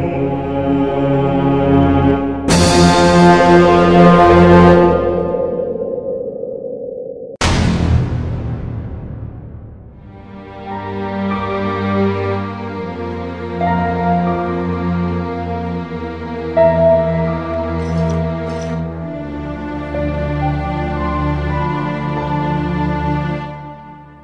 home.